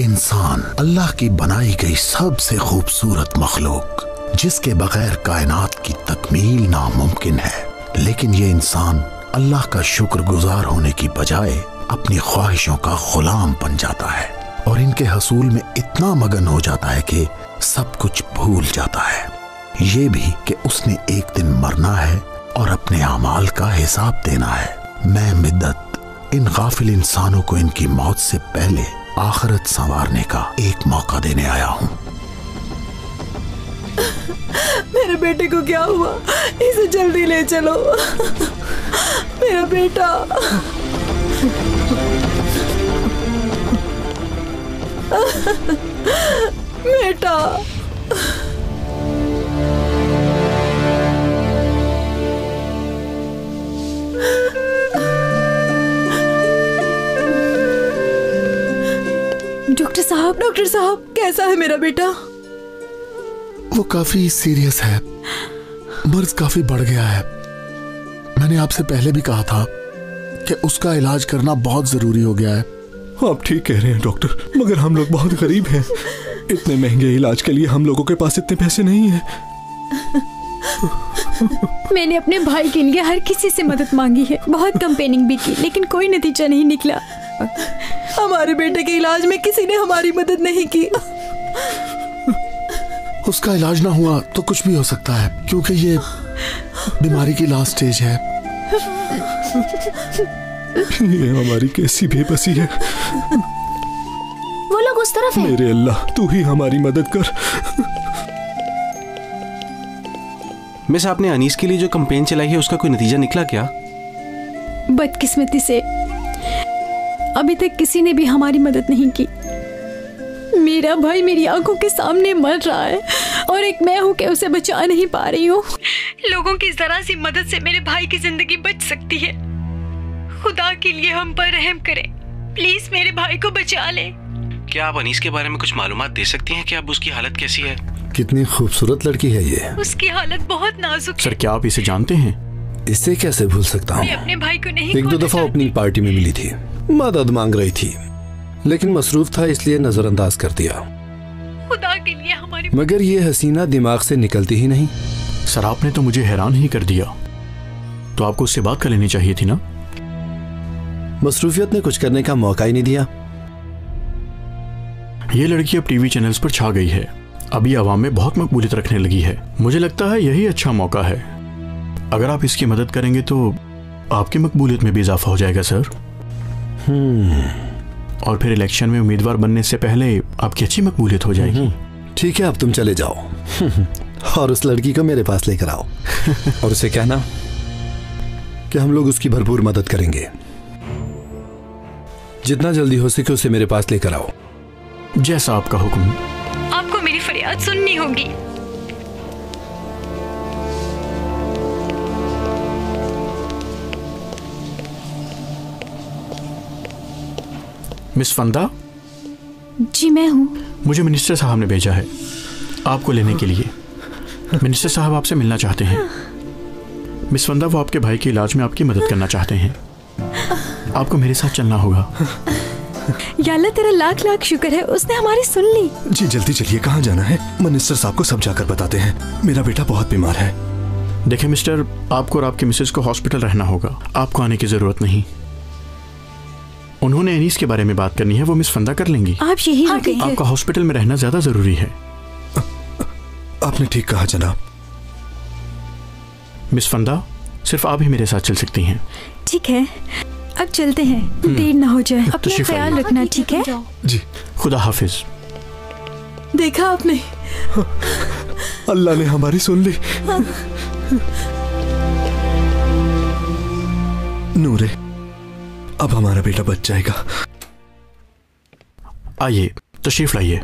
इंसान, अल्लाह की बनाई गई सबसे खूबसूरत मखलूक, जिसके बगैर कायनात की तकमील नामुमकिन है। लेकिन ये इंसान अल्लाह का शुक्रगुजार होने की बजाय अपनी ख्वाहिशों का गुलाम बन जाता है और इनके हसूल में इतना मगन हो जाता है कि सब कुछ भूल जाता है। ये भी कि उसने एक दिन मरना है और अपने अमाल का हिसाब देना है। मैं मिद्दत इन गाफिल इंसानों को इनकी मौत से पहले आखिरत संवारने का एक मौका देने आया हूँ। मेरे बेटे को क्या हुआ? इसे जल्दी ले चलो। मेरा बेटा। बेटा। साहब डॉक्टर साहब कैसा है मेरा बेटा? वो काफ़ी सीरियस है। मर्ज काफ़ी बढ़ गया है। मैंने आपसे पहले भी कहा था कि उसका इलाज करना बहुत ज़रूरी हो गया है। आप ठीक कह रहे हैं डॉक्टर मगर हम लोग बहुत गरीब हैं। इतने महँगे इलाज के लिए हम लोगों के पास इतने पैसे नहीं हैं। मैंने अपने भाई के लिए हर किसी से मदद मांगी है। बहुत कंपेनिंग भी की लेकिन कोई नतीजा नहीं निकला। हमारे बेटे के इलाज में किसी ने हमारी मदद नहीं की। उसका इलाज ना हुआ तो कुछ भी हो सकता है क्योंकि ये बीमारी की लास्ट स्टेज है। ये हमारी कैसी बेबसी है। वो लोग उस तरफ़ है। मेरे अल्लाह तू ही हमारी मदद कर। मिस आपने अनीस के लिए जो कंपेन चलाई है उसका कोई नतीजा निकला क्या? बदकिस्मती से। अभी तक किसी ने भी हमारी मदद नहीं की। मेरा भाई मेरी आँखों के सामने मर रहा है और एक मैं हूँ कि उसे बचा नहीं पा रही हूँ। लोगों की जरा सी मदद से मेरे भाई की ज़िंदगी बच सकती है। खुदा के लिए हम पर रहम करें। प्लीज़ मेरे भाई को बचा लें। क्या आप अनीस के बारे में कुछ मालूम दे सकती हैं कि अब उसकी हालत कैसी है? कितनी खूबसूरत लड़की है ये। उसकी हालत बहुत नाजुक सर क्या आप इसे जानते हैं? इसे कैसे भूल सकता हूँ? अपने भाई को नहीं एक दो दफ़ा। अपनी पार्टी में मिली थी। मदद मांग रही थी लेकिन मसरूफ था इसलिए नजरअंदाज कर दिया। खुदा के लिए हमारी मगर ये हसीना दिमाग से निकलती ही नहीं। सर आपने तो मुझे हैरान ही कर दिया। तो आपको उससे बात कर लेनी चाहिए थी ना? मसरूफियत ने कुछ करने का मौका ही नहीं दिया। ये लड़की अब टीवी चैनल्स पर छा गई है। अभी आवाम में बहुत मकबूलियत रखने लगी है। मुझे लगता है यही अच्छा मौका है। अगर आप इसकी मदद करेंगे तो आपकी मकबूलियत में भी इजाफा हो जाएगा सर। और फिर इलेक्शन में उम्मीदवार बनने से पहले आपकी अच्छी मकबूलियत हो जाएगी। ठीक है अब तुम चले जाओ। और उस लड़की को मेरे पास लेकर आओ। और उसे कहना कि हम लोग उसकी भरपूर मदद करेंगे। जितना जल्दी हो सके उसे मेरे पास लेकर आओ। जैसा आपका हुक्म। आपको मेरी फरियाद सुननी होगी। मिस फंदा? जी मैं हूँ। मुझे मिनिस्टर साहब ने भेजा है आपको लेने के लिए। मिनिस्टर साहब आपसे मिलना चाहते हैं। मिस फंदा वो आपके भाई के इलाज में आपकी मदद करना चाहते हैं। आपको मेरे साथ चलना होगा। याल्ला तेरा लाख लाख शुक्र है उसने हमारी सुन ली। जी जल्दी चलिए कहाँ जाना है? मिनिस्टर साहब को सब जाकर बताते हैं। मेरा बेटा बहुत बीमार है। देखिए मिस्टर आपको और आपकी मिसेज को हॉस्पिटल रहना होगा। आपको आने की ज़रूरत नहीं। उन्होंने एनीस के बारे में बात करनी है वो मिस फंदा कर लेंगी। आप यही हाँ, है। आपका हॉस्पिटल में रहना ज़्यादा ज़रूरी है। आपने ठीक कहा जनाब। मिस फंदा सिर्फ़ आप ही मेरे साथ चल सकती हैं। ठीक है अब चलते हैं। देर ना हो जाए। अपना ख्याल रखना ठीक है? जी। खुदा हाफिज। देखा आपने? अल्लाह ने हमारी सुन ली। नूरे। अब हमारा बेटा बच जाएगा। आइए तशरीफ़ लाइए।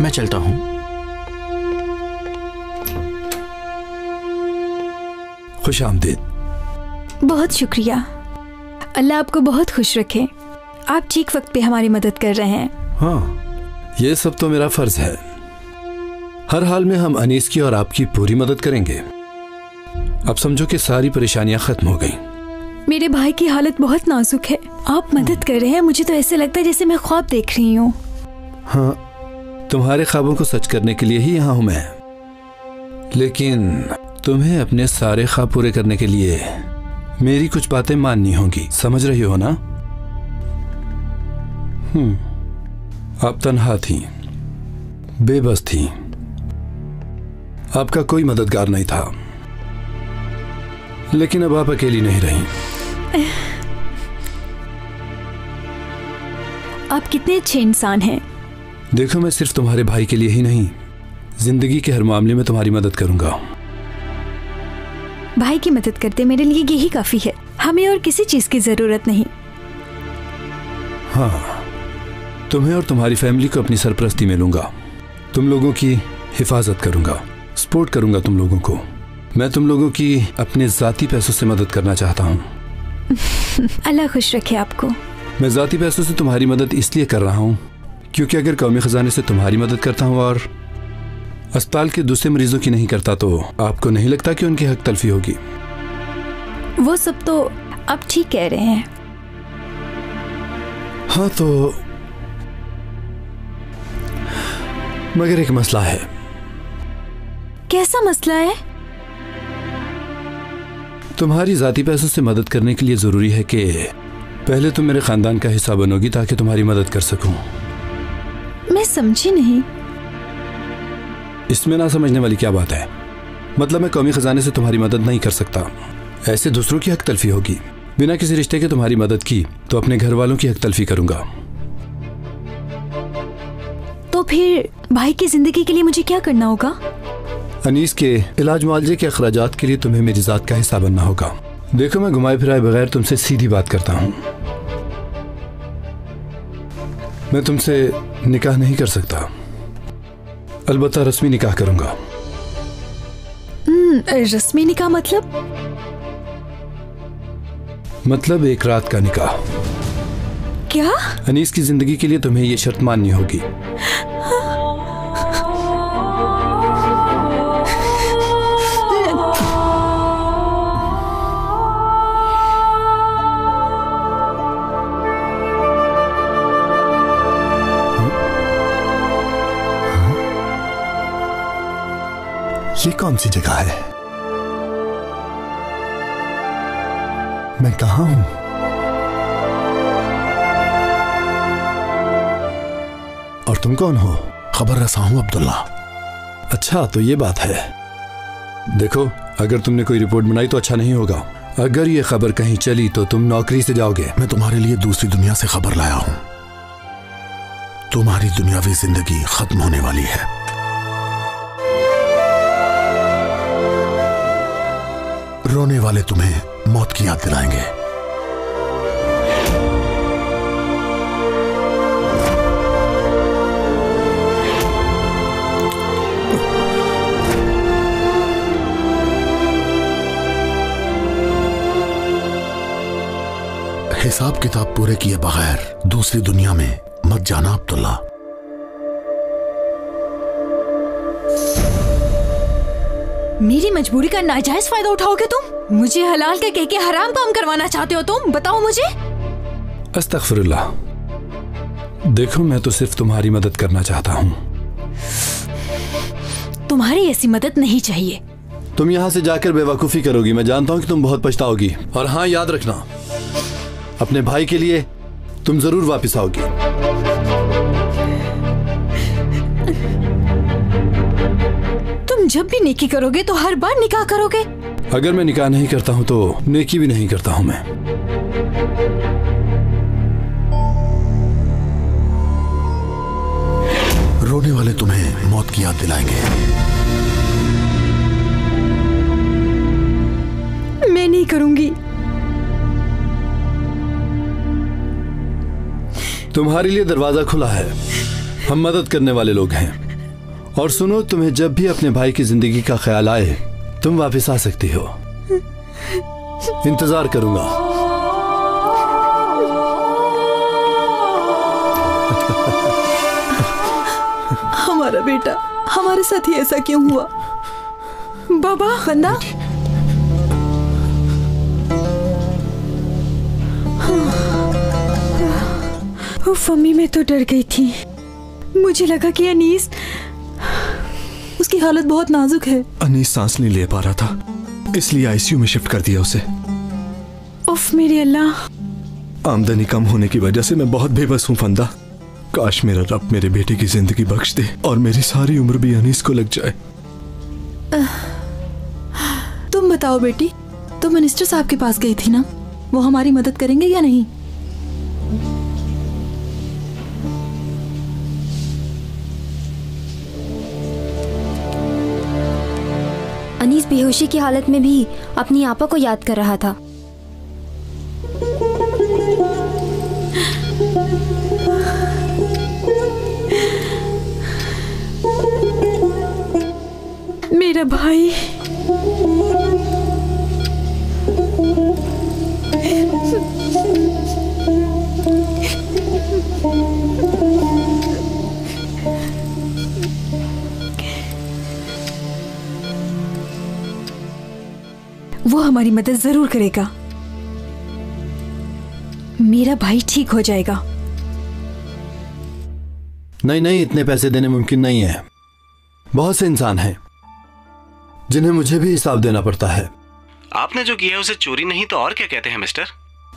मैं चलता हूँ। खुश आमदीद। बहुत शुक्रिया। अल्लाह आपको बहुत खुश रखे। आप ठीक वक्त पे हमारी मदद कर रहे हैं। हाँ ये सब तो मेरा फ़र्ज़ है। हर हाल में हम अनीस की और आपकी पूरी मदद करेंगे। अब समझो कि सारी परेशानियाँ खत्म हो गई। मेरे भाई की हालत बहुत नाजुक है। आप मदद कर रहे हैं मुझे तो ऐसे लगता है जैसे मैं ख्वाब देख रही हूँ। हाँ तुम्हारे ख्वाबों को सच करने के लिए ही यहाँ हूँ मैं। लेकिन तुम्हें अपने सारे ख्वाब पूरे करने के लिए मेरी कुछ बातें माननी होंगी। समझ रही हो ना? हम्म आप तनहा थी बेबस थी। आपका कोई मददगार नहीं था। लेकिन अब आप अकेली नहीं रही। आप कितने अच्छे इंसान हैं। देखो मैं सिर्फ़ तुम्हारे भाई के लिए ही नहीं ज़िंदगी के हर मामले में तुम्हारी मदद करूँगा। भाई की मदद करते मेरे लिए यही काफ़ी है। हमें और किसी चीज़ की ज़रूरत नहीं। हाँ तुम्हें और तुम्हारी फैमिली को अपनी सरप्रस्ती में लूँगा। तुम लोगों की हिफाजत करूँगा। सपोर्ट करूँगा तुम लोगों को। मैं तुम लोगों की अपने जाती पैसों से मदद करना चाहता हूँ। अल्लाह खुश रखे आपको। मैं जाती पैसों से तुम्हारी मदद इसलिए कर रहा हूँ क्योंकि अगर कौमी खजाने से तुम्हारी मदद करता हूँ और अस्पताल के दूसरे मरीजों की नहीं करता तो आपको नहीं लगता कि उनकी हक तलफी होगी? वो सब तो आप ठीक कह रहे हैं। हाँ तो मगर एक मसला है। कैसा मसला है? तुम्हारी जाती पैसों से मदद करने के लिए ज़रूरी है कि पहले तुम मेरे खानदान का हिस्सा बनोगी ताकि तुम्हारी मदद कर सकूँ। मैं समझी नहीं। इसमें ना समझने वाली क्या बात है? मतलब मैं कौमी खजाने से तुम्हारी मदद नहीं कर सकता। ऐसे दूसरों की हक तलफी होगी। बिना किसी रिश्ते के तुम्हारी मदद की तो अपने घर वालों की हक तलफी करूँगा। तो फिर भाई की ज़िंदगी के लिए मुझे क्या करना होगा? अनीस के इलाज मुआवजे के अखराज के लिए तुम्हें मेरी जात का हिस्सा बनना होगा। देखो मैं घुमाए फिराए बगैर तुमसे सीधी बात करता हूँ। मैं तुमसे निकाह नहीं कर सकता। अलबत्ता रस्मी निकाह करूँगा। हम्म, रस्मी निकाह मतलब? मतलब एक रात का निकाह। क्या? अनीस की ज़िंदगी के लिए तुम्हें ये शर्त माननी होगी। ये कौन सी जगह है? मैं कहा हूँ? और तुम कौन हो? खबर रसा हूँ, अब्दुल्ला। अच्छा तो ये बात है। देखो, अगर तुमने कोई रिपोर्ट बनाई तो अच्छा नहीं होगा। अगर ये खबर कहीं चली तो तुम नौकरी से जाओगे। मैं तुम्हारे लिए दूसरी दुनिया से खबर लाया हूँ। तुम्हारी दुनियावी ज़िंदगी खत्म होने वाली है। वाले तुम्हें मौत की याद दिलाएँगे। हिसाब किताब पूरे किए बगैर दूसरी दुनिया में मत जाना अब्दुल्ला। मेरी मजबूरी का नाजायज फ़ायदा उठाओगे तुम? मुझे हलाल का कह के हराम काम करवाना चाहते हो तुम? बताओ मुझे। अस्तगफिरुल्लाह। देखो मैं तो सिर्फ़ तुम्हारी मदद करना चाहता हूँ। तुम्हारी ऐसी मदद नहीं चाहिए। तुम यहाँ से जाकर बेवकूफ़ी करोगी। मैं जानता हूँ कि तुम बहुत पछताओगी। और हाँ याद रखना अपने भाई के लिए तुम ज़रूर वापस आओगी। जब भी नेकी करोगे तो हर बार निकाह करोगे। अगर मैं निकाह नहीं करता हूँ तो नेकी भी नहीं करता हूँ मैं। रोने वाले तुम्हें मौत की याद दिलाएँगे। मैं नहीं करूँगी। तुम्हारे लिए दरवाज़ा खुला है। हम मदद करने वाले लोग हैं। और सुनो तुम्हें जब भी अपने भाई की ज़िंदगी का ख्याल आए तुम वापस आ सकती हो। इंतज़ार करूँगा। हमारा बेटा हमारे साथ ही ऐसा क्यों हुआ? बाबा खन्ना उफ, मैं तो डर गई थी। मुझे लगा कि अनीस उसकी हालत बहुत नाजुक है। अनीस सांस नहीं ले पा रहा था इसलिए आईसीयू में शिफ्ट कर दिया उसे। उफ मेरे अल्लाह। आमदनी कम होने की वजह से मैं बहुत बेबस हूँ फंदा। काश मेरा रब मेरे बेटे की ज़िंदगी बख्श दे और मेरी सारी उम्र भी अनीस को लग जाए। तुम बताओ बेटी तुम मिनिस्टर साहब के पास गई थी ना? वो हमारी मदद करेंगे या नहीं? बेहोशी की हालत में भी अपनी आपा को याद कर रहा था। मेरा भाई हमारी मदद ज़रूर करेगा। मेरा भाई ठीक हो जाएगा। नहीं नहीं इतने पैसे देने मुमकिन नहीं है। बहुत से इंसान हैं जिन्हें मुझे भी हिसाब देना पड़ता है। आपने जो किया उसे चोरी नहीं तो और क्या कहते हैं मिस्टर?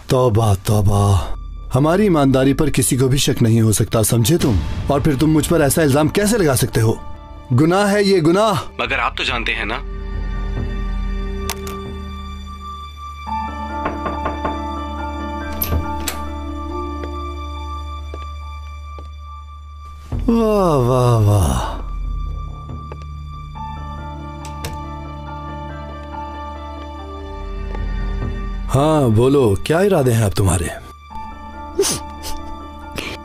तौबा तौबा। हमारी ईमानदारी पर किसी को भी शक नहीं हो सकता समझे तुम? और फिर तुम मुझ पर ऐसा इल्ज़ाम कैसे लगा सकते हो? गुनाह है ये गुनाह। मगर आप तो जानते हैं ना वाह वाह वाह। हाँ बोलो क्या इरादे हैं आप तुम्हारे?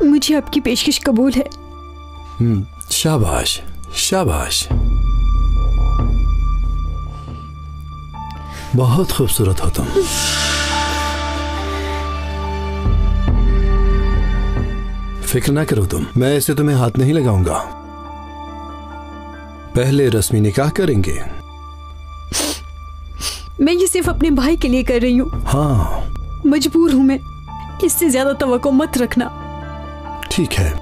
मुझे आपकी पेशकश कबूल है। हम्म, शाबाश शाबाश। बहुत खूबसूरत हो तुम। फ़िक्र ना करो तुम। मैं ऐसे तुम्हें हाथ नहीं लगाऊँगा। पहले रस्मी निकाह करेंगे। मैं ये सिर्फ़ अपने भाई के लिए कर रही हूँ। हाँ। मजबूर हूँ मैं। इससे ज़्यादा तवक्को मत रखना। ठीक है।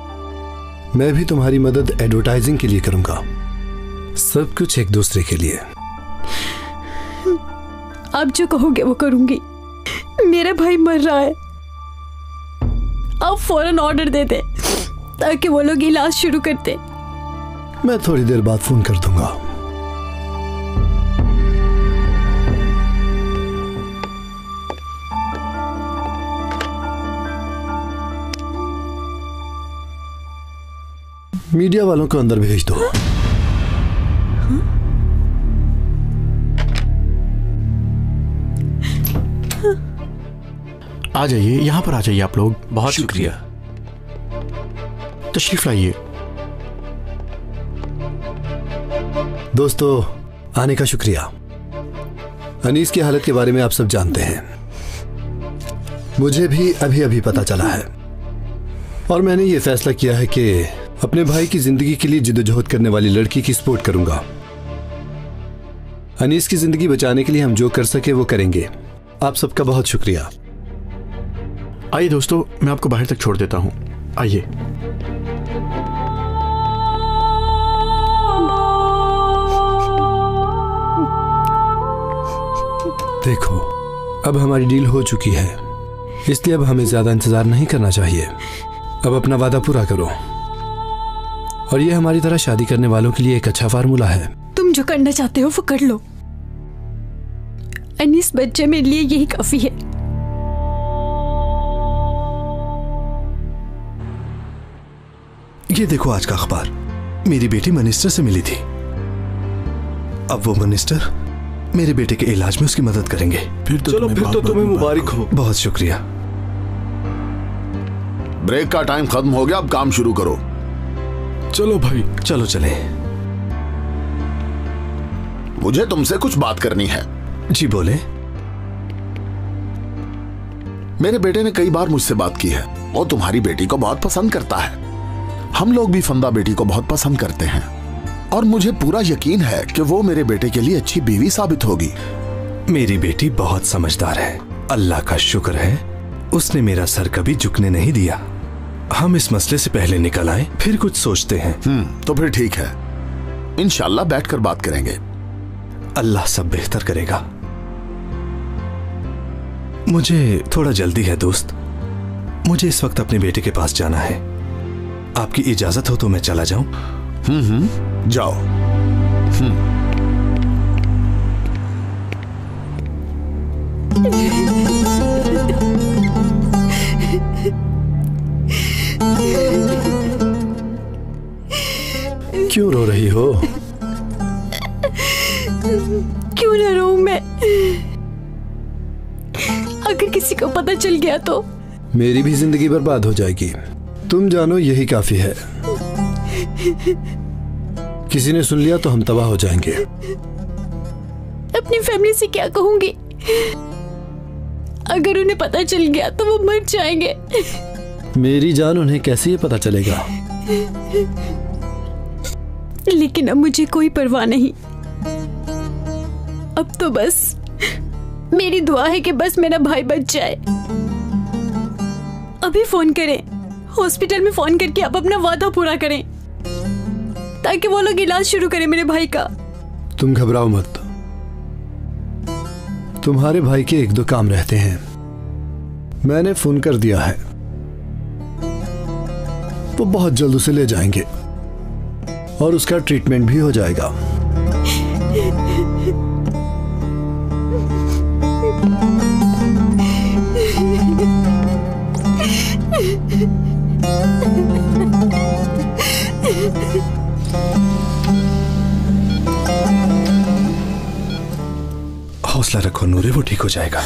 मैं भी तुम्हारी मदद एडवर्टाइजिंग के लिए करूँगा। सब कुछ एक दूसरे के लिए। आप जो कहोगे वो करूँगी। मेरा भाई मर रहा है। आप फ़ौरन ऑर्डर दे दे ताकि वो लोग इलाज शुरू करते। मैं थोड़ी देर बाद फ़ोन कर दूँगा। मीडिया वालों को अंदर भेज दो। आ जाइए यहाँ पर आ जाइए आप लोग। बहुत शुक्रिया। तशरीफ़ लाइए। दोस्तों आने का शुक्रिया। अनीस की हालत के बारे में आप सब जानते हैं। मुझे भी अभी अभी पता चला है। और मैंने ये फैसला किया है कि अपने भाई की ज़िंदगी के लिए जिद्दोजहद करने वाली लड़की की सपोर्ट करूँगा। अनीस की ज़िंदगी बचाने के लिए हम जो कर सके वो करेंगे। आप सबका बहुत शुक्रिया। आइए दोस्तों मैं आपको बाहर तक छोड़ देता हूँ। आइए। देखो अब हमारी डील हो चुकी है। इसलिए अब हमें ज़्यादा इंतज़ार नहीं करना चाहिए। अब अपना वादा पूरा करो। और ये हमारी तरह शादी करने वालों के लिए एक अच्छा फार्मूला है। तुम जो करना चाहते हो वो कर लो। अनीस बच्चे मेरे लिए यही काफ़ी है। ये देखो आज का अखबार। मेरी बेटी मिनिस्टर से मिली थी। अब वो मिनिस्टर मेरे बेटे के इलाज में उसकी मदद करेंगे। फिर तो चलो फिर तो तुम्हें मुबारक हो। बहुत शुक्रिया। ब्रेक का टाइम खत्म हो गया अब काम शुरू करो। चलो भाई। चलो चले। मुझे तुमसे कुछ बात करनी है। जी बोले। मेरे बेटे ने कई बार मुझसे बात की है। वो तुम्हारी बेटी को बहुत पसंद करता है। हम लोग भी फंदा बेटी को बहुत पसंद करते हैं। और मुझे पूरा यकीन है कि वो मेरे बेटे के लिए अच्छी बीवी साबित होगी। मेरी बेटी बहुत समझदार है। अल्लाह का शुक्र है उसने मेरा सर कभी झुकने नहीं दिया। हम इस मसले से पहले निकल आए फिर कुछ सोचते हैं। हम्म तो फिर ठीक है। इंशाल्लाह बैठकर बात करेंगे। अल्लाह सब बेहतर करेगा। मुझे थोड़ा जल्दी है दोस्त। मुझे इस वक्त अपने बेटे के पास जाना है। आपकी इजाज़त हो तो मैं चला जाऊँ? हम्म हम्म। जाओ। क्यों रो रही हो? क्यों ना रो मैं? अगर किसी को पता चल गया तो। मेरी भी ज़िंदगी बर्बाद हो जाएगी। तुम जानो यही काफ़ी है। किसी ने सुन लिया तो हम तबाह हो जाएँगे। अपनी फैमिली से क्या कहूँगी? अगर उन्हें पता चल गया तो वो मर जाएँगे। मेरी जान उन्हें कैसे ये पता चलेगा? लेकिन अब मुझे कोई परवाह नहीं। अब तो बस मेरी दुआ है कि बस मेरा भाई बच जाए। अभी फ़ोन करें। हॉस्पिटल में फ़ोन करके आप अपना वादा पूरा करें। ताकि वो लोग इलाज शुरू करें मेरे भाई का। तुम घबराओ मत। तुम्हारे भाई के एक दो काम रहते हैं। मैंने फ़ोन कर दिया है। वो बहुत जल्द उसे ले जाएँगे। और उसका ट्रीटमेंट भी हो जाएगा। हौसला रखो नूरे वो ठीक हो जाएगा।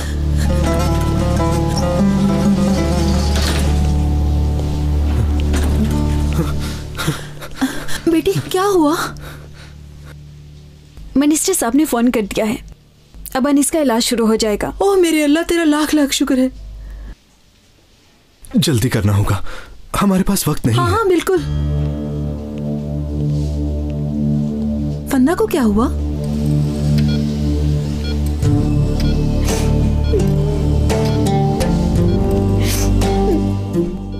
बेटी क्या हुआ? मिनिस्टर साहब ने फ़ोन कर दिया है। अब अनिस का इलाज शुरू हो जाएगा। ओह मेरे अल्लाह तेरा लाख लाख शुक्र है। जल्दी करना होगा। हमारे पास वक्त नहीं हाँ है। हाँ बिल्कुल। फंदा को क्या हुआ?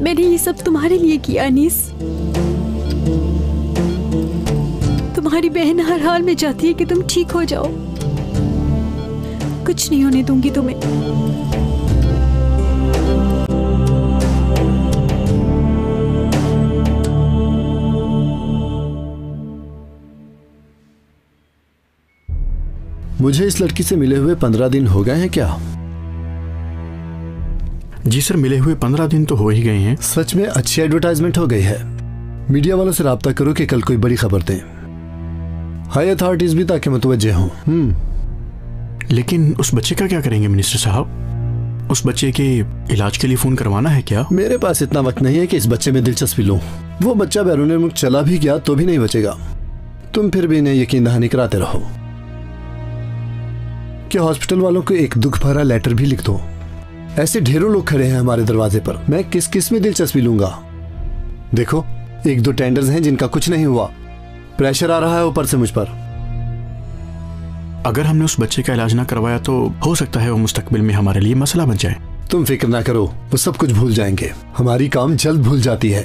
मैंने ये सब तुम्हारे लिए किया, अनीस। तुम्हारी बहन हर हाल में चाहती है कि तुम ठीक हो जाओ। कुछ नहीं होने दूँगी तुम्हें। मुझे इस लड़की से मिले हुए पंद्रह दिन हो गए हैं क्या? जी सर मिले हुए पंद्रह दिन तो हो ही गए हैं। सच में अच्छी एडवर्टाइजमेंट हो गई है। मीडिया वालों से रब्ता करो कि कल कोई बड़ी खबर दें। हाई अथॉरिटीज भी ताकि मुतवजे हों। हम्म। लेकिन उस बच्चे का क्या करेंगे मिनिस्टर साहब? उस बच्चे के इलाज के लिए फ़ोन करवाना है क्या? मेरे पास इतना वक्त नहीं है कि इस बच्चे में दिलचस्पी लूँ। वो बच्चा बैरून मुल्क चला भी गया तो भी नहीं बचेगा। तुम फिर भी इन्हें यकीन दहानी कराते रहो। कि हॉस्पिटल वालों को एक दुख भरा लेटर भी लिख दो? ऐसे ढेरों लोग खड़े हैं हमारे दरवाजे पर। मैं किस किसमें दिलचस्पी लूँगा? देखो एक दो टेंडर्स हैं जिनका कुछ नहीं हुआ। प्रेशर आ रहा है ऊपर से मुझ पर। अगर हमने उस बच्चे का इलाज ना करवाया तो हो सकता है वो मुस्तकबिल में हमारे लिए मसला बन जाए। तुम फ़िक्र ना करो वो सब कुछ भूल जाएँगे। हमारी काम जल्द भूल जाती है।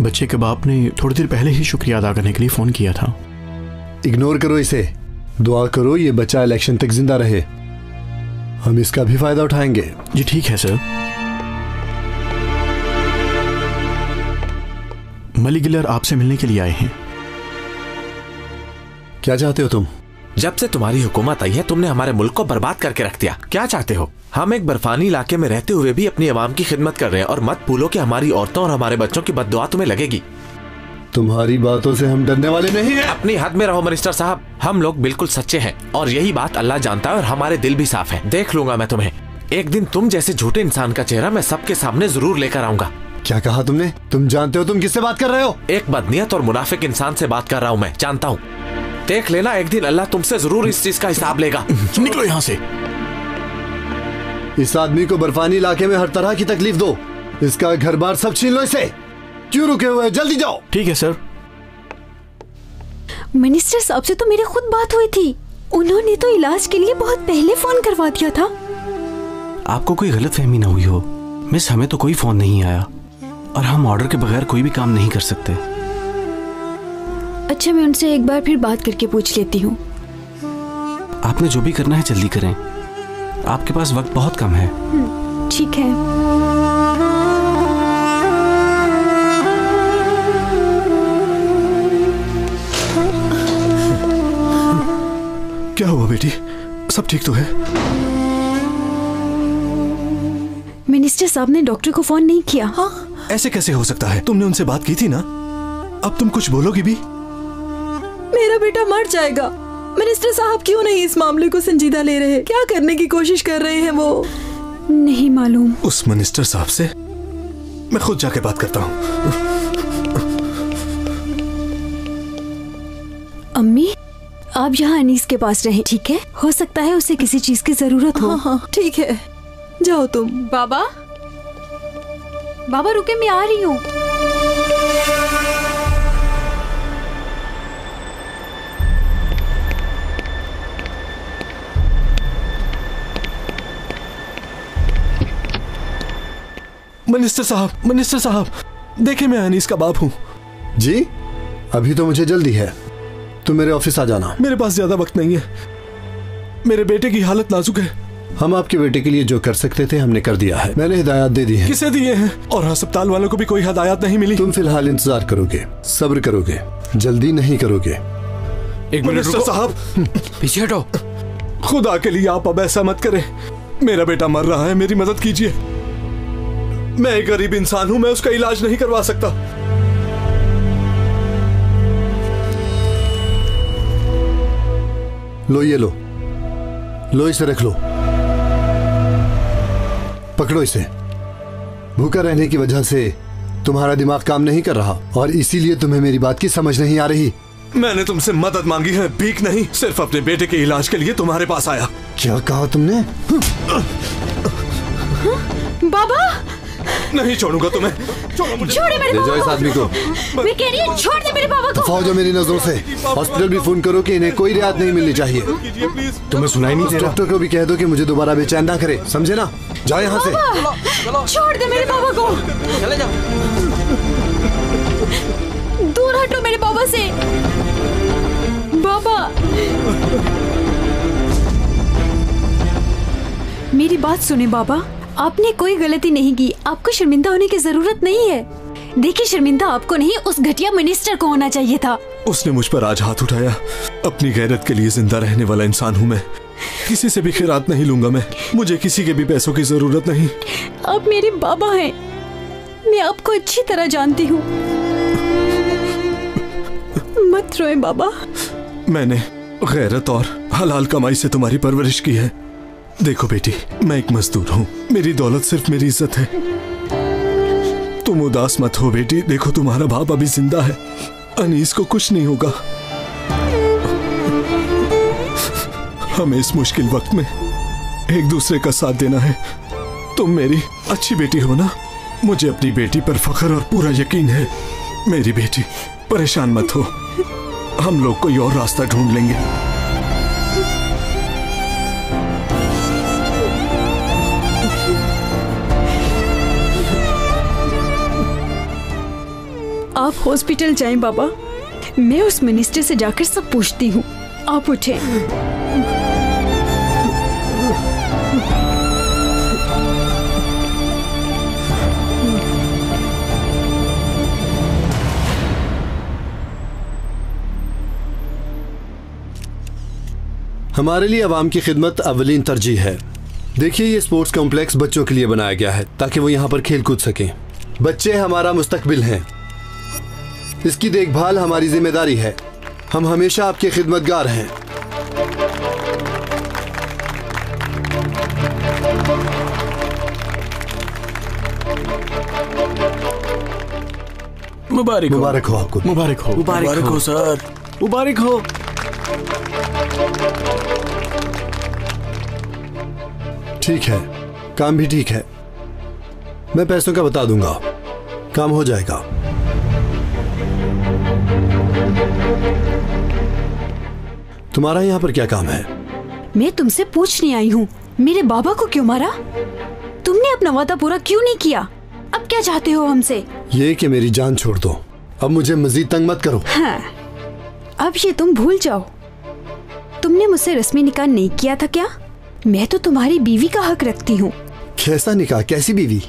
बच्चे के बाप ने थोड़ी देर पहले ही शुक्रिया अदा करने के लिए फ़ोन किया था। इग्नोर करो इसे। दुआ करो ये बच्चा इलेक्शन तक ज़िंदा रहे। हम इसका भी फ़ायदा उठाएँगे। जी ठीक है सर। मली गिलर आपसे मिलने के लिए आए हैं। क्या चाहते हो तुम? जब से तुम्हारी हुकूमत आई है तुमने हमारे मुल्क को बर्बाद करके रख दिया। क्या चाहते हो? हम एक बर्फानी इलाके में रहते हुए भी अपनी आवाम की खिदमत कर रहे हैं और मत भूलो कि हमारी औरतों और हमारे बच्चों की बददुआ तुम्हें लगेगी। तुम्हारी बातों से हम डरने वाले नहीं हैं। अपनी हद में रहो मिनिस्टर साहब। हम लोग बिल्कुल सच्चे हैं और यही बात अल्लाह जानता है और हमारे दिल भी साफ़ है। देख लूँगा मैं तुम्हें। एक दिन तुम जैसे झूठे इंसान का चेहरा मैं सबके सामने ज़रूर लेकर आऊँगा। क्या कहा तुमने? तुम जानते हो तुम किससे बात कर रहे हो? एक बदनीयत और मुनाफिक इंसान से बात कर रहा हूँ मैं जानता हूँ। देख लेना एक दिन अल्लाह तुमसे ज़रूर इस चीज़ का हिसाब लेगा। निकलो यहाँ से। इस आदमी को बर्फानी इलाके में हर तरह की तकलीफ़ दो। इसका घर बार सब छीन लो इसे। क्यों रुके हुए हो? जल्दी जाओ। ठीक है सर। मिनिस्टर साहब से तो मेरी खुद बात हुई थी। उन्होंने तो इलाज के लिए बहुत पहले फ़ोन करवा दिया था। आपको कोई गलत फहमी ना हुई हो। मिस हमें तो कोई फ़ोन नहीं आया। और हम ऑर्डर के बगैर कोई भी काम नहीं कर सकते। अच्छा मैं उनसे एक बार फिर बात करके पूछ लेती हूँ। आपने जो भी करना है जल्दी करें। आपके पास वक्त बहुत कम है। ठीक है। क्या हुआ बेटी? सब ठीक तो है? मिनिस्टर साहब ने डॉक्टर को फ़ोन नहीं किया। हाँ। ऐसे कैसे हो सकता है? तुमने उनसे बात की थी ना? अब तुम कुछ बोलोगी भी? मेरा बेटा मर जाएगा। मिनिस्टर साहब क्यों नहीं इस मामले को संजीदा ले रहे? क्या करने की कोशिश कर रहे हैं वो? नहीं मालूम। उस मिनिस्टर साहब से मैं खुद जाके बात करता हूँ। अम्मी? आप यहाँ अनीस के पास रहे ठीक है? हो सकता है उसे किसी चीज़ की ज़रूरत हो। हाँ हाँ ठीक है। जाओ तुम। बाबा? बाबा रुके मैं आ रही हूँ। मिनिस्टर साहब मिनिस्टर साहब देखिए मैं अनीस का बाप हूँ। जी अभी तो मुझे जल्दी है। तुम मेरे ऑफ़िस आ जाना। मेरे पास ज़्यादा वक्त नहीं है। मेरे बेटे की हालत नाजुक है। हम आपके बेटे के लिए जो कर सकते थे हमने कर दिया है। मैंने हिदायत दे दी है। किसे दिए हैं? और अस्पताल वालों को भी कोई हदायत नहीं मिली। तुम फ़िलहाल इंतज़ार करोगे सब्र करोगे जल्दी नहीं करोगे। एक मिनिस्टर साहब। पीछे हटो। खुदा के लिए आप अब ऐसा मत करें। मेरा बेटा मर रहा है मेरी मदद कीजिए। मैं एक गरीब इंसान हूँ मैं उसका इलाज नहीं करवा सकता। लो ये लो। लो इसे रख लो। पकड़ो इसे। भूखा रहने की वजह से तुम्हारा दिमाग काम नहीं कर रहा और इसीलिए तुम्हें मेरी बात की समझ नहीं आ रही। मैंने तुमसे मदद मांगी है भीख नहीं सिर्फ़ अपने बेटे के इलाज के लिए तुम्हारे पास आया। क्या कहा तुमने? बाबा! नहीं छोड़ूँगा तुम्हें। छोड़ो मुझे। छोड़े मेरे ले जाओ इस आदमी को। मैं कह रही हूँ छोड़ दे मेरे बाबा को। दफ़ा हो मेरी नज़रों से। हॉस्पिटल भी फ़ोन करो कि इन्हें कोई रियायत नहीं मिलनी चाहिए। तुम्हें सुनाई नहीं उस दे रहा। डॉक्टर को भी कह दो कि मुझे दोबारा बेचैन ना करे। समझे ना? जाओ यहाँ से। छोड़ दे मेरे बाबा को। चले जाओ। दूर हटो मेरे बाबा से। बाबा। मेरी बात सुने बाबा। आपने कोई गलती नहीं की। आपको शर्मिंदा होने की ज़रूरत नहीं है। देखिए शर्मिंदा आपको नहीं उस घटिया मिनिस्टर को होना चाहिए था। उसने मुझ पर आज हाथ उठाया। अपनी गैरत के लिए ज़िंदा रहने वाला इंसान हूँ मैं। किसी से भी खैरात नहीं लूँगा मैं। मुझे किसी के भी पैसों की ज़रूरत नहीं। आप मेरे बाबा हैं। मैं आपको अच्छी तरह जानती हूँ। मत रोए बाबा। मैंने गैरत और हलाल कमाई से तुम्हारी परवरिश की है। देखो बेटी, मैं एक मजदूर हूँ। मेरी दौलत सिर्फ़ मेरी इज़्ज़त है। तुम उदास मत हो बेटी, देखो तुम्हारा बाप अभी ज़िंदा है। अनीस को कुछ नहीं होगा। हमें इस मुश्किल वक्त में एक दूसरे का साथ देना है। तुम मेरी अच्छी बेटी हो ना? मुझे अपनी बेटी पर फख्र और पूरा यकीन है। मेरी बेटी, परेशान मत हो। हम लोग कोई और रास्ता ढूंढ लेंगे। आप हॉस्पिटल जाएँ बाबा। मैं उस मिनिस्टर से जाकर सब पूछती हूँ। आप उठें। हमारे लिए आवाम की खिदमत अवलीन तरजीह है। देखिए ये स्पोर्ट्स कॉम्प्लेक्स बच्चों के लिए बनाया गया है, ताकि वो यहाँ पर खेल कूद सकें। बच्चे हमारा मुस्तकबिल हैं। इसकी देखभाल हमारी ज़िम्मेदारी है। हम हमेशा आपके खिदमतगार हैं। मुबारक हो। मुबारक हो आपको। मुबारक हो। मुबारक हो सर। मुबारक हो। ठीक है। काम भी ठीक है। मैं पैसों का बता दूँगा। काम हो जाएगा। तुम्हारा यहाँ पर क्या काम है? मैं तुमसे पूछने आई हूँ। मेरे बाबा को क्यों मारा? तुमने अपना वादा पूरा क्यों नहीं किया? अब क्या चाहते हो हमसे? ये कि मेरी जान छोड़ दो। अब मुझे मजीद तंग मत करो। हाँ। अब ये तुम भूल जाओ। तुमने मुझसे रस्मी निकाह नहीं किया था क्या? मैं तो तुम्हारी बीवी का हक रखती हूँ। कैसा निकाह? कैसी बीवी?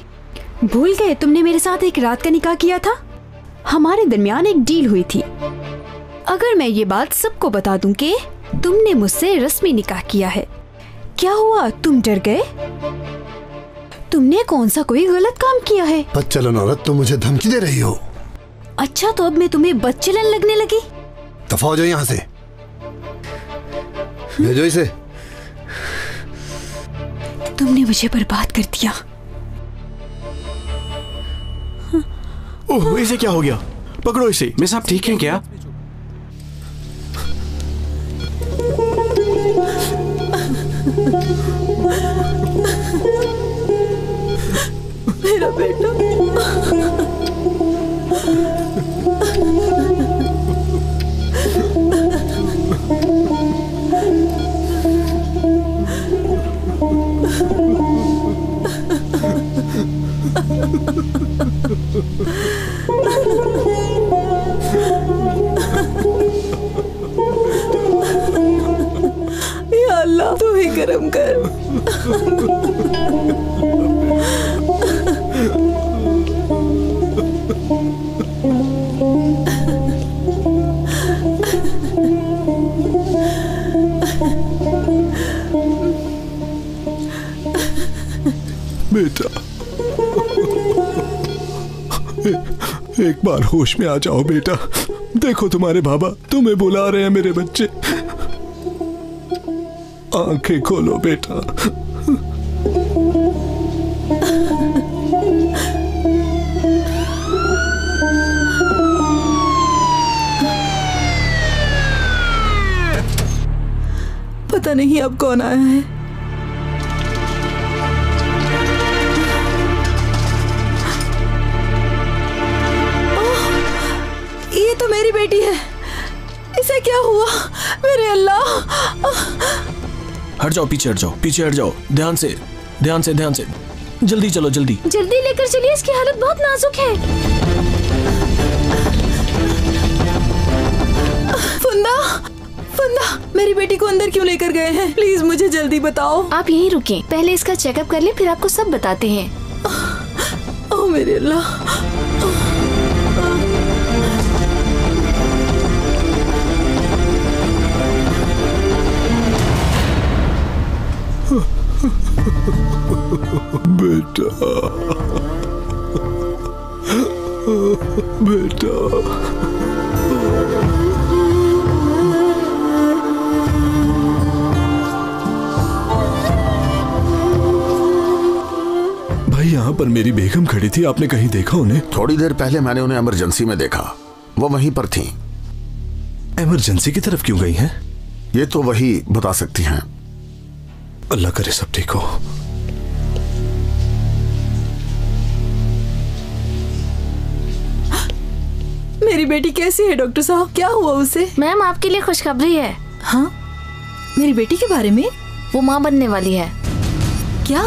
भूल गए? तुमने मेरे साथ एक रात का निकाह किया था? हमारे दरमियान एक डील हुई थी। अगर मैं ये बात सबको बता दूँ कि तुमने मुझसे रस्मी निकाह किया है। क्या हुआ? तुम डर गए? तुमने कौन सा कोई गलत काम किया है? बदचलन औरत तुम मुझे धमकी दे रही हो। अच्छा तो अब मैं तुम्हें बदचलन लगने लगी। दफ़ा हो जाओ यहाँ से। भेजो इसे। तुमने मुझे बर्बाद कर दिया। ओह इसे क्या हो गया? पकड़ो इसे। मैं आप ठीक है क्या? मेरा बेटा। या अल्लाह तू ही करम कर। बेटा। एक बार होश में आ जाओ बेटा। देखो तुम्हारे बाबा, तुम्हें बुला रहे हैं मेरे बच्चे। आँखें खोलो बेटा। पता नहीं अब कौन आया है। ये तो मेरी बेटी है। इसे क्या हुआ? मेरे अल्लाह। हट जाओ पीछे हट जाओ पीछे हट जाओ। ध्यान से ध्यान से ध्यान से। जल्दी चलो जल्दी। जल्दी लेकर चलिए इसकी हालत बहुत नाजुक है। फुंदा फुंदा मेरी बेटी को अंदर क्यों लेकर गए हैं? प्लीज़ मुझे जल्दी बताओ। आप यहीं रुकें पहले इसका चेकअप कर ले फिर आपको सब बताते हैं। ओ मेरे अल्लाह। बेटा। बेटा। भाई यहाँ पर मेरी बेगम खड़ी थी आपने कहीं देखा उन्हें? थोड़ी देर पहले मैंने उन्हें इमरजेंसी में देखा। वो वहीं पर थी। इमरजेंसी की तरफ़ क्यों गई हैं? ये तो वही बता सकती हैं। अल्लाह करे सब ठीक हो। मेरी बेटी कैसी है डॉक्टर साहब? क्या हुआ उसे? मैम आपके लिए खुशखबरी है। हाँ? मेरी बेटी के बारे में? वो माँ बनने वाली है। क्या?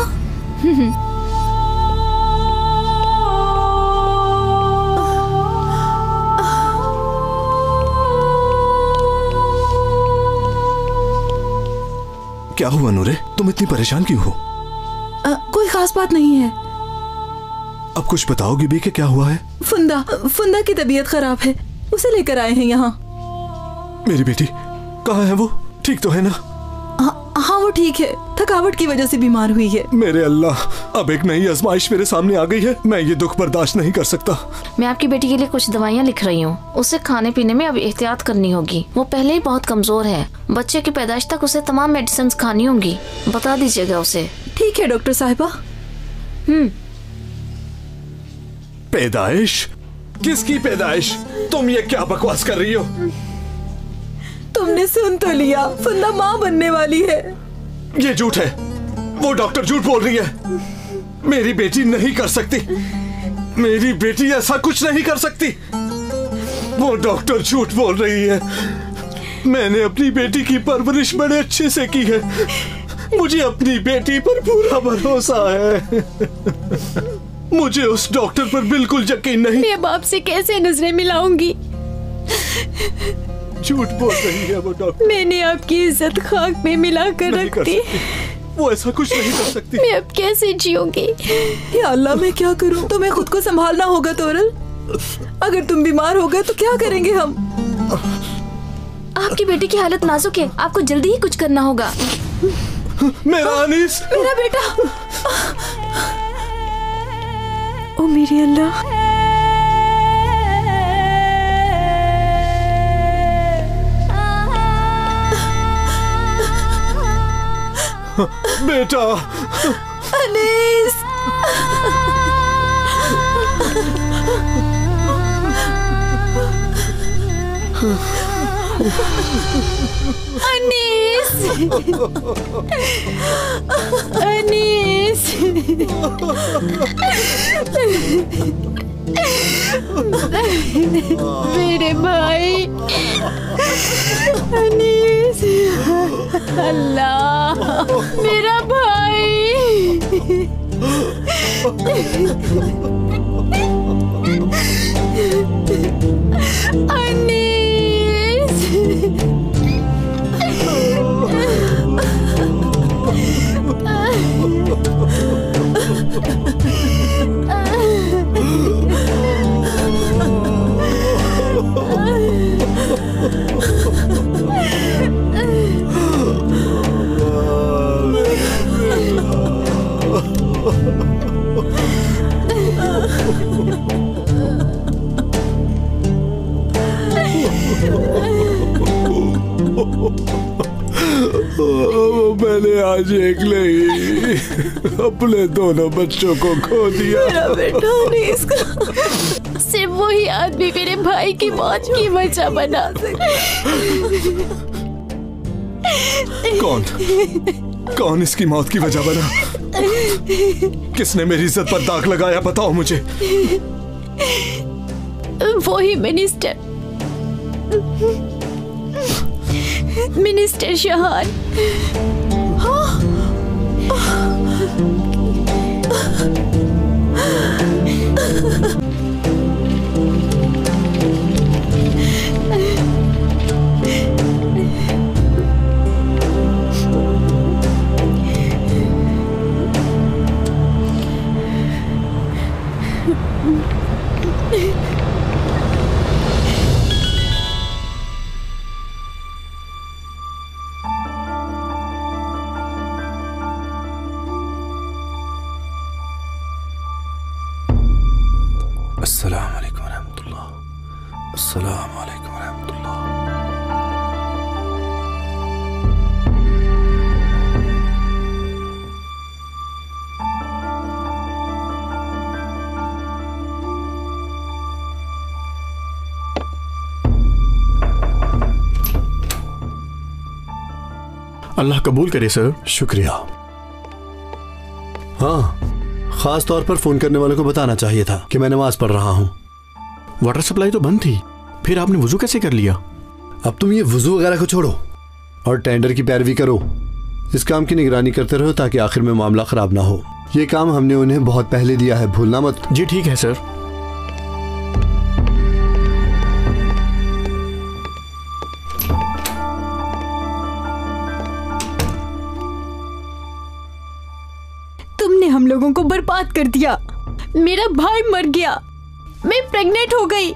क्या हुआ नूरे? तुम इतनी परेशान क्यों हो? अ, कोई खास बात नहीं है। अब कुछ बताओगी भी कि क्या हुआ है? फुंदा फुंदा की तबीयत खराब है। उसे लेकर आए हैं यहाँ। मेरी बेटी कहाँ है वो? ठीक तो है ना? हाँ हाँ वो ठीक है। थकावट की वजह से बीमार हुई है। मेरे अल्लाह अब एक नई आजमाइश मेरे सामने आ गई है। मैं ये दुख बर्दाश्त नहीं कर सकता। मैं आपकी बेटी के लिए कुछ दवाइयाँ लिख रही हूँ। उसे खाने पीने में अब एहतियात करनी होगी। वो पहले ही बहुत कमज़ोर है। बच्चे की पैदाइश तक उसे तमाम मेडिसिन खानी होंगी। बता दीजिएगा उसे। ठीक है डॉक्टर साहिबा। हम्म। पैदाइश? किसकी पैदाइश? तुम ये क्या बकवास कर रही हो? तुमने सुन तो लिया फुंदा माँ बनने वाली है। ये झूठ है। वो डॉक्टर झूठ बोल रही है। मेरी बेटी नहीं कर सकती। मेरी बेटी ऐसा कुछ नहीं कर सकती। वो डॉक्टर झूठ बोल रही है। मैंने अपनी बेटी की परवरिश बड़े अच्छे से की है। मुझे अपनी बेटी पर पूरा भरोसा है। मुझे उस डॉक्टर पर बिल्कुल यकीन नहीं। मैं अब आपसे कैसे नज़रें मिलाऊँगी? झूठ बोल रही है वो डॉक्टर। मैंने आपकी इज़्ज़त खाक में मिला कर नहीं रख दी। सकती। वो ऐसा कुछ नहीं कर सकती। मैं अब कैसे जीऊँगी या अल्लाह मैं क्या करूँ? तुम्हें खुद को संभालना होगा तोरल। अगर तुम बीमार हो गए तो क्या करेंगे हम? आपकी बेटी की हालत नाजुक है। आपको जल्दी ही कुछ करना होगा। मेरा अनीस। मेरा बेटा। ओ मेरी अल्लाह। बेटा। अनीस। अनीस। अनीस। मेरे भाई। अनीस। अल्लाह। मेरा भाई। ओ, मैंने आज एक ही अपने दोनों बच्चों को खो दिया। मेरा बेटा अनीस का सिर्फ़ वही आदमी मेरे भाई की मौत की वजह बना कौन? कौन इसकी मौत की वजह बना? किसने मेरी इज़्ज़त पर दाग लगाया बताओ मुझे। वही मिनिस्टर। मिनिस्टर शहान। अल्लाह कबूल करे सर। शुक्रिया। हाँ खास तौर पर फ़ोन करने वाले को बताना चाहिए था कि मैं नमाज़ पढ़ रहा हूँ। वाटर सप्लाई तो बंद थी। फिर आपने वज़ू कैसे कर लिया? अब तुम ये वज़ू वगैरह को छोड़ो और टेंडर की पैरवी करो। इस काम की निगरानी करते रहो ताकि आखिर में मामला खराब ना हो। ये काम हमने उन्हें बहुत पहले दिया है भूलना मत। जी ठीक है सर। लोगों को बर्बाद कर दिया। मेरा भाई मर गया। मैं प्रेग्नेंट हो गई।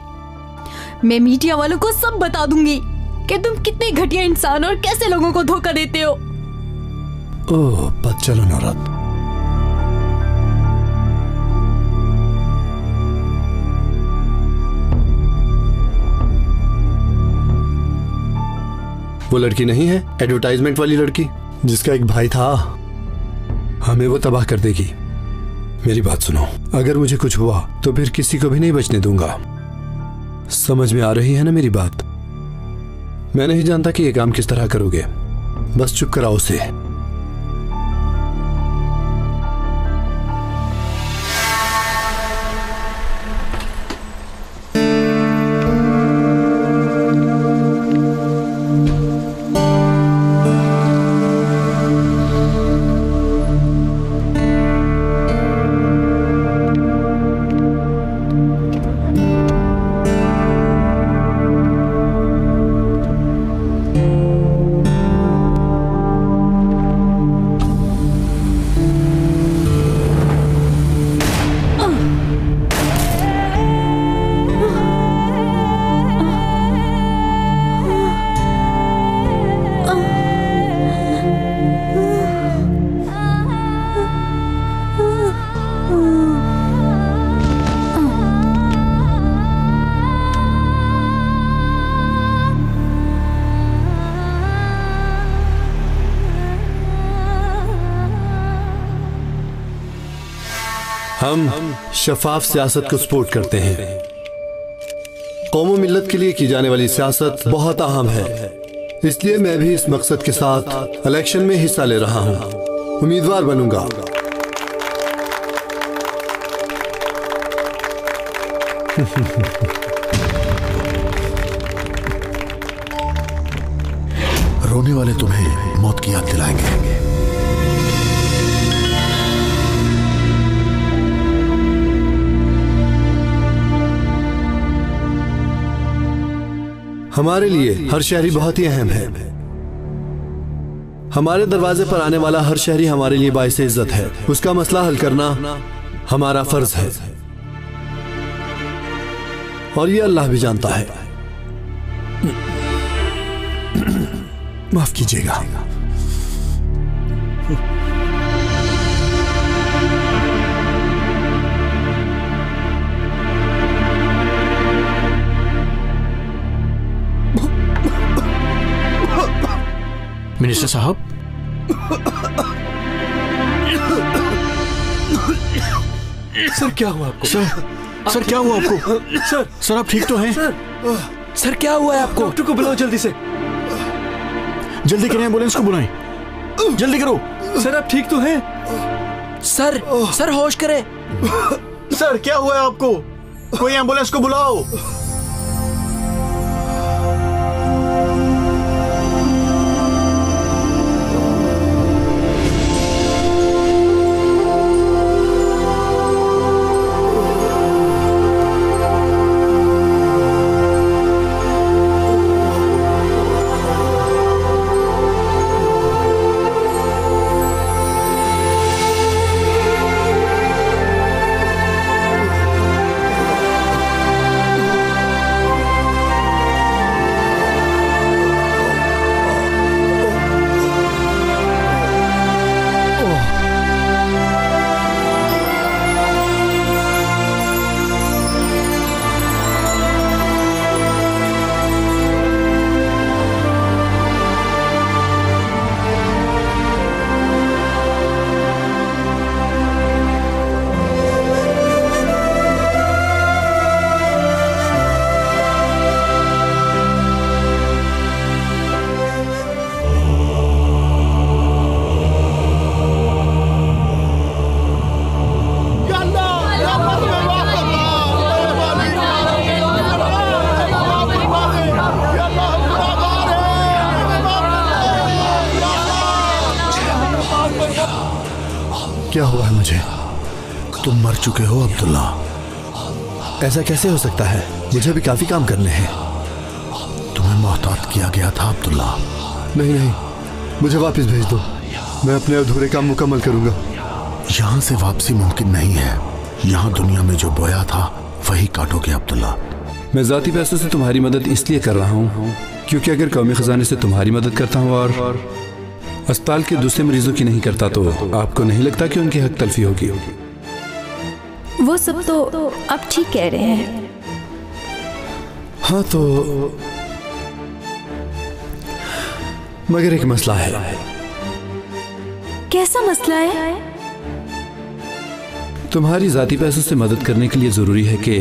मैं मीडिया वालों को सब बता दूँगी कि तुम कितने घटिया इंसान और कैसे लोगों को धोखा देते हो। बद चलो नौरत वो लड़की नहीं है? एडवर्टाइजमेंट वाली लड़की। जिसका एक भाई था। हमें वो तबाह कर देगी। मेरी बात सुनो। अगर मुझे कुछ हुआ तो फिर किसी को भी नहीं बचने दूँगा। समझ में आ रही है ना मेरी बात? मैं नहीं जानता कि ये काम किस तरह करोगे। बस चुप कराओ उसे। शफाफ सियासत को सपोर्ट करते हैं। कौम मिलत के लिए की जाने वाली सियासत बहुत अहम है। इसलिए मैं भी इस मकसद के साथ इलेक्शन में हिस्सा ले रहा हूँ। उम्मीदवार बनूँगा। हमारे लिए हर शहरी बहुत ही अहम है। हमारे दरवाजे पर आने वाला हर शहरी हमारे लिए बायस इज़्ज़त है। उसका मसला हल करना हमारा फ़र्ज़ है। और ये अल्लाह भी जानता है। माफ़ कीजिएगा। मिनिस्टर साहब सर क्या हुआ आपको सर सर क्या हुआ आपको सर सर आप ठीक तो हैं सर सर क्या हुआ है आपको डॉक्टर को बुलाओ जल्दी से जल्दी करें एंबुलेंस को बुलाएँ जल्दी करो सर आप ठीक तो हैं सर सर होश करें सर क्या हुआ है आपको कोई एंबुलेंस को बुलाओ ऐसा कैसे हो सकता है? मुझे भी काफ़ी काम करने हैं। तुम्हें मोहतात किया गया था अब्दुल्ला नहीं नहीं। मुझे वापस भेज दो। मैं अपने अधूरे काम मुकम्मल करूँगा। यहाँ से वापसी मुमकिन नहीं है। यहाँ दुनिया में जो बोया था वही काटोगे अब्दुल्ला मैं जाती पैसों से तुम्हारी मदद इसलिए कर रहा हूँ क्योंकि अगर कौमी खजाने से तुम्हारी मदद करता हूँ और अस्पताल के दूसरे मरीजों की नहीं करता तो आपको नहीं लगता कि उनकी हक तलफी होगी? वो सब तो आप ठीक कह रहे हैं। हाँ तो मगर एक मसला है। कैसा मसला है? तुम्हारी जाती पैसों से मदद करने के लिए ज़रूरी है कि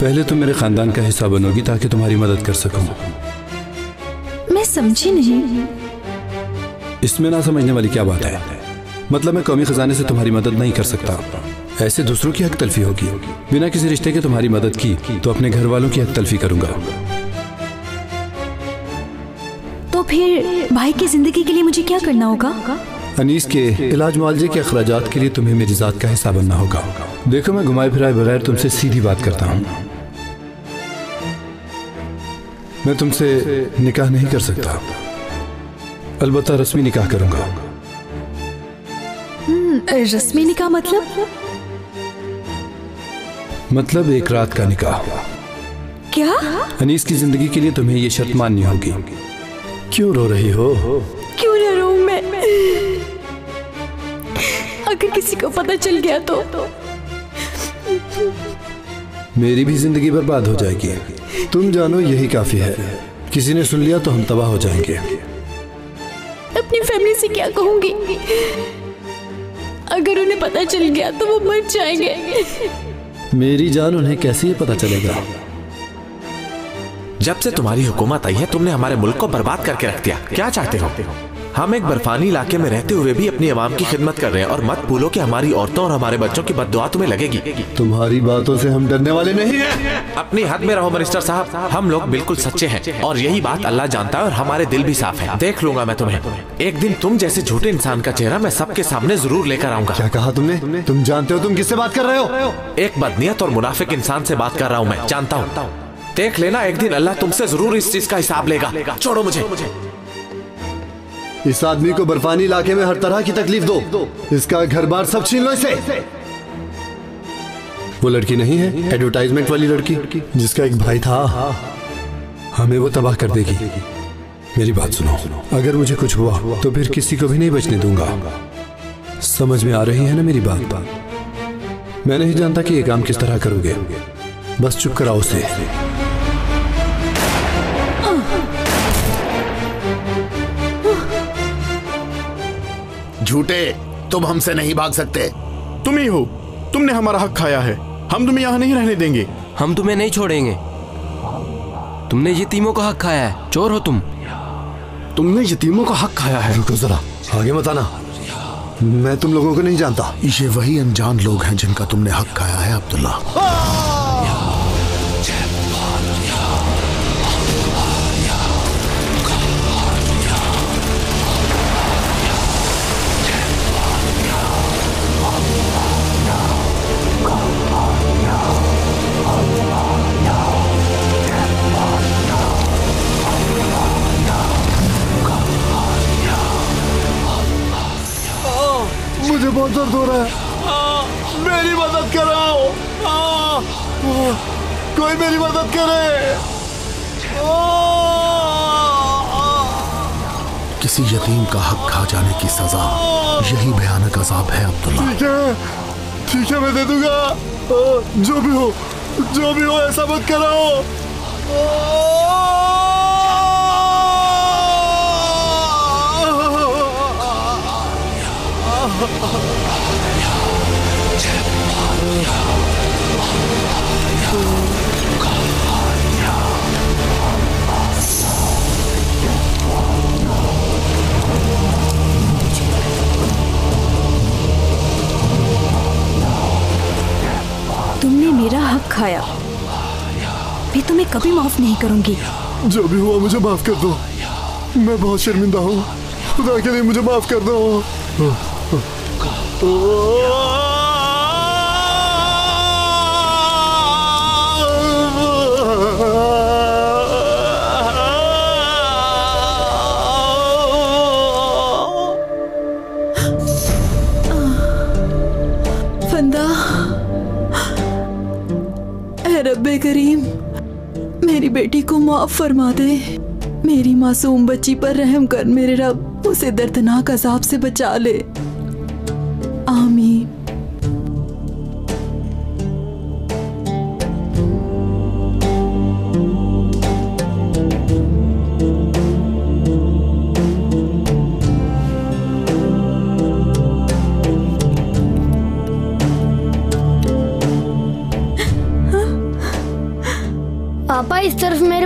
पहले तुम मेरे खानदान का हिस्सा बनोगी ताकि तुम्हारी मदद कर सकूँ। मैं समझी नहीं। इसमें ना समझने वाली क्या बात है? मतलब मैं कौमी खजाने से तुम्हारी मदद नहीं कर सकता। ऐसे दूसरों की हक तलफी होगी। बिना किसी रिश्ते के तुम्हारी मदद की तो अपने घर वालों की हक तलफी करूँगा। तो फिर भाई की ज़िंदगी के लिए मुझे क्या करना होगा? अनीस के इलाज मुआवजे के अखराज के लिए तुम्हें मेरी जात का हिस्सा बनना होगा। देखो मैं घुमाए फिराए बगैर तुमसे सीधी बात करता हूँ। मैं तुमसे निकाह नहीं कर सकता। अलबत्ता रस्मी निकाह करूँगा। रस्मी निकाह मतलब? मतलब एक रात का निकाह। क्या? अनीस की ज़िंदगी के लिए तुम्हें ये शर्त माननी होगी। क्यों रो रही हो? क्यों ना रो मैं? अगर किसी को पता चल गया तो। मेरी भी ज़िंदगी बर्बाद हो जाएगी। तुम जानो यही काफ़ी है। किसी ने सुन लिया तो हम तबाह हो जाएँगे। अपनी फैमिली से क्या कहूँगी? अगर अगर उन्हें पता चल गया तो वो मर जाएँगे। मेरी जान उन्हें कैसे ही पता चलेगा? जब से तुम्हारी हुकूमत आई है, तुमने हमारे मुल्क को बर्बाद करके रख दिया। क्या चाहते हो? हम एक बर्फानी इलाके में रहते हुए भी अपनी आवाम की खिदमत कर रहे हैं और मत भूलो कि हमारी औरतों और हमारे बच्चों की बददुआ तुम्हें लगेगी। तुम्हारी बातों से हम डरने वाले नहीं हैं। अपनी हद में रहो मिनिस्टर साहब। हम लोग बिल्कुल सच्चे हैं और यही बात अल्लाह जानता है और हमारे दिल भी साफ़ है। देख लूँगा मैं तुम्हें। एक दिन तुम जैसे झूठे इंसान का चेहरा मैं सबके सामने ज़रूर लेकर आऊँगा। क्या कहा तुमने? तुम जानते हो तुम किससे बात कर रहे हो? एक बदनीयत और मुनाफिक इंसान से बात कर रहा हूँ मैं जानता हूँ। देख लेना एक दिन अल्लाह तुमसे ज़रूर इस चीज़ का हिसाब लेगा। छोड़ो मुझे। इस आदमी को बर्फानी इलाके में हर तरह की तकलीफ़ दो। इसका घर बार सब छीन लो इसे। वो लड़की नहीं है एडवर्टाइजमेंट वाली लड़की, जिसका एक भाई था। हमें वो तबाह कर देगी। मेरी बात सुनो। अगर मुझे कुछ हुआ तो फिर किसी को भी नहीं बचने दूँगा। समझ में आ रही है ना मेरी बात? मैं नहीं जानता कि ये काम किस तरह करोगे। बस चुप कराओ उसे। झूठे तुम हमसे नहीं भाग सकते। तुम ही हो। तुमने हमारा हक खाया है। हम तुम्हें यहाँ नहीं रहने देंगे। हम तुम्हें नहीं छोड़ेंगे। तुमने यतीमों का हक खाया है। चोर हो तुम। तुमने यतीमों का हक खाया है। रुको जरा। आगे मत आना। मैं तुम लोगों को नहीं जानता। ये वही अनजान लोग हैं जिनका तुमने हक खाया है अब्दुल्ला दर्द हो रहा है। मेरी मदद कराओ। आ, कोई मेरी मदद करे। किसी यतीम का हक खा जाने की सजा। यही भयानक अजाब है अब्दुल्ला। ठीक है ठीक है मैं दे दूँगा। जो भी हो जो भी हो ऐसा मत कराओ। तुमने मेरा हक खाया। मैं तुम्हें कभी माफ़ नहीं करूँगी। जो भी हुआ, मुझे माफ़ कर दो। मैं बहुत शर्मिंदा हूँ। खुदा के लिए मुझे माफ़ कर दो। करीम, मेरी बेटी को माफ़ फरमा दे। मेरी मासूम बच्ची पर रहम कर मेरे रब उसे दर्दनाक अजाब से बचा ले। आमीन।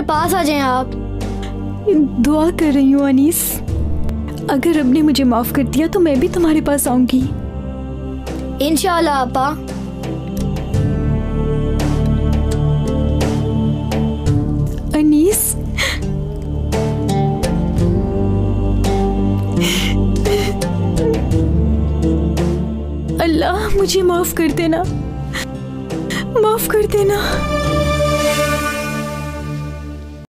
पास आ जाएँ आप। दुआ कर रही हूँ अनीस। अगर रब ने मुझे माफ़ कर दिया तो मैं भी तुम्हारे पास आऊँगी। इंशाल्लाह आपा अनीस। अल्लाह मुझे माफ़ कर देना। माफ़ कर देना।